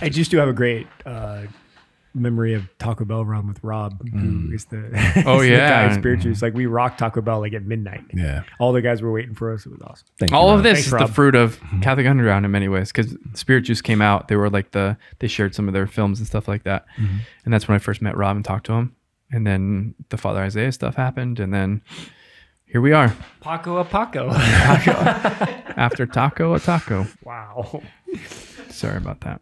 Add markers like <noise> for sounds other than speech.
I just do have a great uh, memory of Taco Bell run with Rob, who mm. is the <laughs> Oh, is the yeah. guy Spirit Juice. Like we rocked Taco Bell like at midnight. Yeah. All the guys were waiting for us. It was awesome. Thank All you, of this Thanks, is the fruit of mm-hmm. Catholic Underground in many ways because Spirit Juice came out. They were like the they shared some of their films and stuff like that, mm-hmm. and that's when I first met Rob and talked to him. And then the Father Isaiah stuff happened, and then here we are Poco a Poco. <laughs> after taco a taco. wow. Sorry about that.